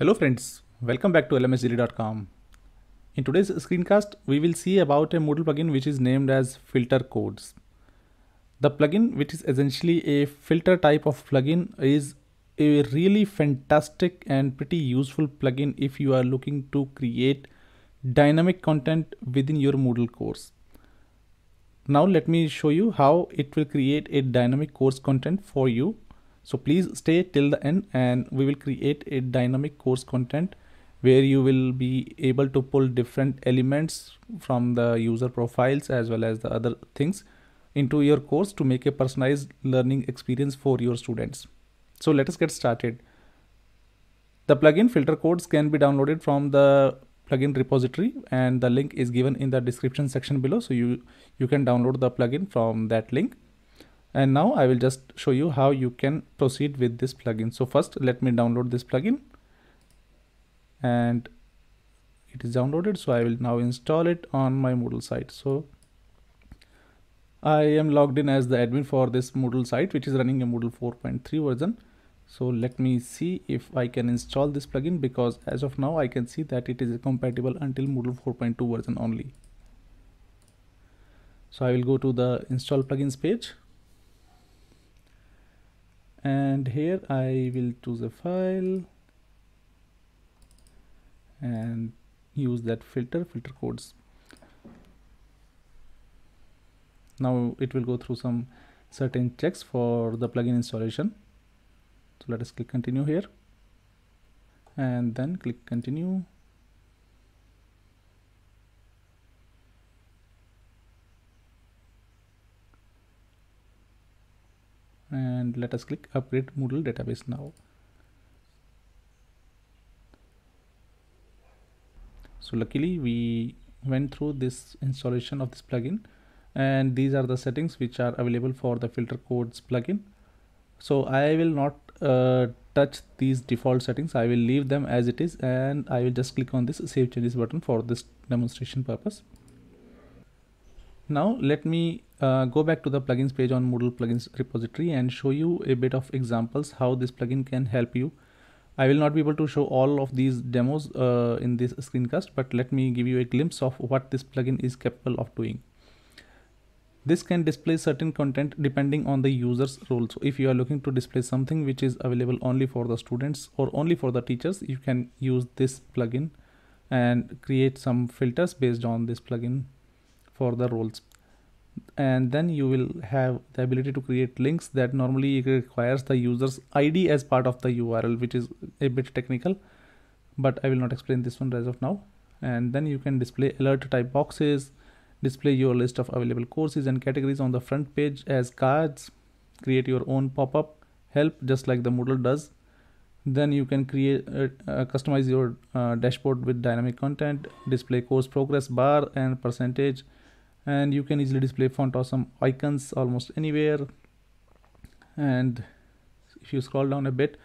Hello friends, welcome back to lmsdaily.com. In today's screencast, we will see about a Moodle plugin which is named as Filter Codes. The plugin, which is essentially a filter type of plugin, is a really fantastic and pretty useful plugin if you are looking to create dynamic content within your Moodle course. Now let me show you how it will create a dynamic course content for you so please stay till the end and we will create a dynamic course content where you will be able to pull different elements from the user profiles as well as the other things into your course to make a personalized learning experience for your students. So let us get started. The plugin filter codes can be downloaded from the plugin repository and the link is given in the description section below. So you, you can download the plugin from that link and now I will just show you how you can proceed with this plugin. So first let me download this plugin and it is downloaded. So I will now install it on my Moodle site. So I am logged in as the admin for this Moodle site, which is running a Moodle 4.3 version. So let me see if I can install this plugin because as of now I can see that it is compatible until Moodle 4.2 version only. So I will go to the install plugins page and here I will choose a file and use that filter filter codes. Now it will go through some certain checks for the plugin installation. So let us click continue here. And then click continue and let us click upgrade Moodle database now. So luckily we went through this installation of this plugin and these are the settings which are available for the filter codes plugin. So I will not uh, touch these default settings. I will leave them as it is and I will just click on this save changes button for this demonstration purpose. Now let me uh, go back to the plugins page on Moodle plugins repository and show you a bit of examples how this plugin can help you. I will not be able to show all of these demos uh, in this screencast, but let me give you a glimpse of what this plugin is capable of doing. This can display certain content depending on the user's role. So if you are looking to display something which is available only for the students or only for the teachers, you can use this plugin and create some filters based on this plugin for the roles. And then you will have the ability to create links that normally requires the user's id as part of the url which is a bit technical but i will not explain this one as of now. And then you can display alert type boxes display your list of available courses and categories on the front page as cards create your own pop-up help just like the moodle does. Then you can create uh, uh, customize your uh, dashboard with dynamic content display course progress bar and percentage and you can easily display font awesome icons almost anywhere. And if you scroll down a bit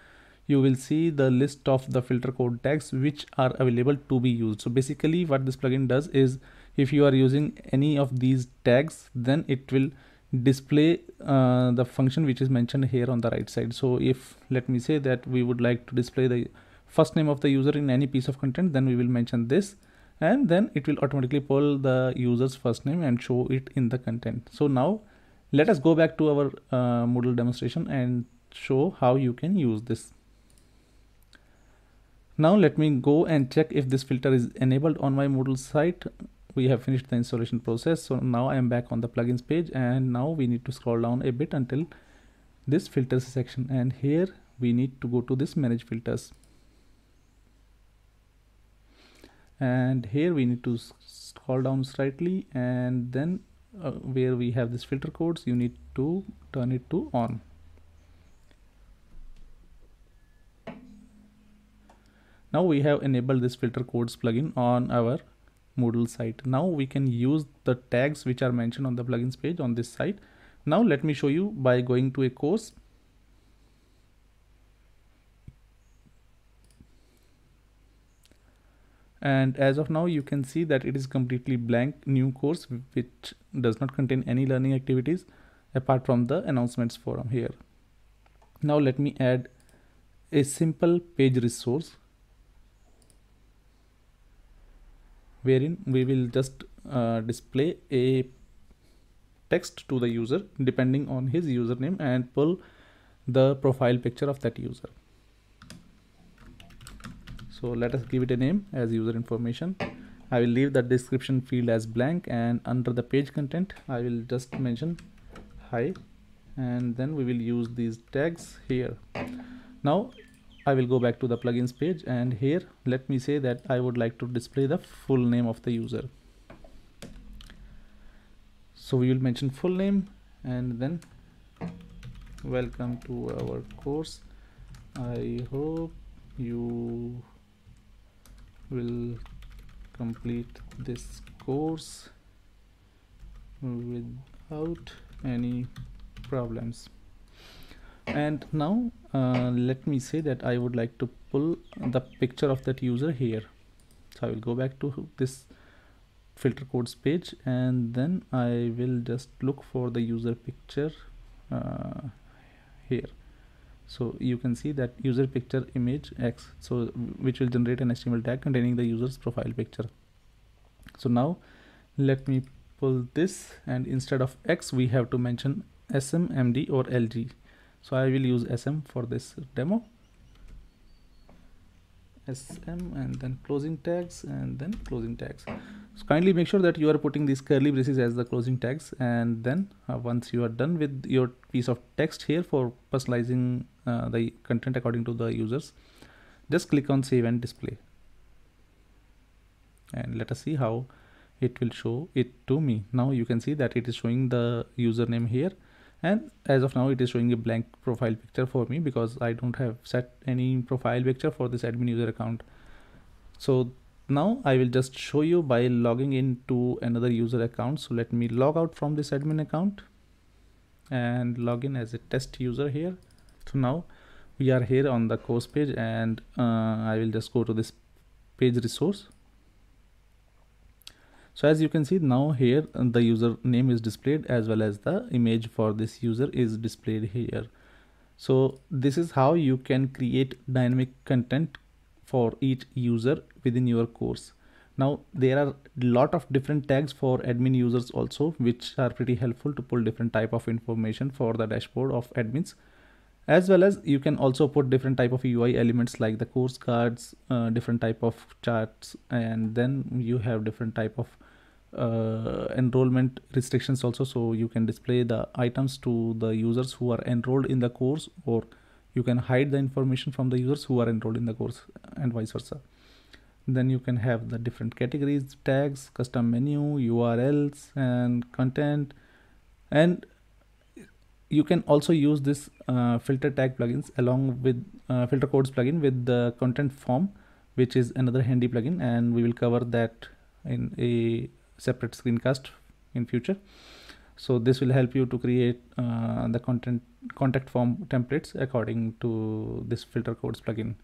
you will see the list of the filter code tags which are available to be used. So basically what this plugin does is if you are using any of these tags then it will display uh, the function which is mentioned here on the right side. So if let me say that we would like to display the first name of the user in any piece of content then we will mention this and then it will automatically pull the user's first name and show it in the content. So now let us go back to our uh, Moodle demonstration and show how you can use this. Now let me go and check if this filter is enabled on my Moodle site. We have finished the installation process. So now I am back on the plugins page and now we need to scroll down a bit until this filters section and here we need to go to this manage filters and here we need to scroll down slightly and then uh, where we have this filter codes you need to turn it to on. Now we have enabled this filter codes plugin on our Moodle site. Now we can use the tags which are mentioned on the plugins page on this site. Now let me show you by going to a course and as of now you can see that it is completely blank new course which does not contain any learning activities apart from the announcements forum here. Now let me add a simple page resource wherein we will just uh, display a text to the user depending on his username and pull the profile picture of that user so let us give it a name as user information. I will leave the description field as blank and under the page content I will just mention hi. And then we will use these tags here. Now I will go back to the plugins page and here let me say that I would like to display the full name of the user. So we will mention full name and then welcome to our course. I hope you will complete this course without any problems. And now uh, let me say that I would like to pull the picture of that user here. So I will go back to this filter codes page and then I will just look for the user picture uh, here so you can see that user picture image x so which will generate an html tag containing the user's profile picture. So now let me pull this and instead of x we have to mention sm md or lg so i will use sm for this demo. Sm and then closing tags and then closing tags so kindly make sure that you are putting these curly braces as the closing tags and then uh, once you are done with your piece of text here for personalizing uh, the content according to the users just click on save and display. And let us see how it will show it to me. Now you can see that it is showing the username here. And as of now it is showing a blank profile picture for me because I don't have set any profile picture for this admin user account. So now I will just show you by logging into another user account. So let me log out from this admin account and log in as a test user here. So now we are here on the course page and uh, I will just go to this page resource. So as you can see now here the user name is displayed as well as the image for this user is displayed here. So this is how you can create dynamic content for each user within your course. Now there are lot of different tags for admin users also which are pretty helpful to pull different type of information for the dashboard of admins. As well as you can also put different type of UI elements like the course cards, uh, different type of charts, and then you have different type of uh, enrollment restrictions also. So you can display the items to the users who are enrolled in the course or you can hide the information from the users who are enrolled in the course and vice versa. Then you can have the different categories tags custom menu urls and content. And you can also use this uh, filter tag plugins along with uh, filter codes plugin with the contact form which is another handy plugin and we will cover that in a separate screencast in future so this will help you to create uh, the content contact form templates according to this filter codes plugin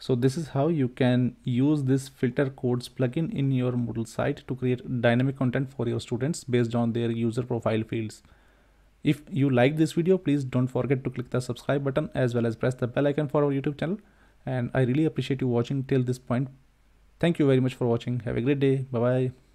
so this is how you can use this filter codes plugin in your Moodle site to create dynamic content for your students based on their user profile fields. If you like this video, please don't forget to click the subscribe button as well as press the bell icon for our YouTube channel. And I really appreciate you watching till this point. Thank you very much for watching. Have a great day. Bye bye.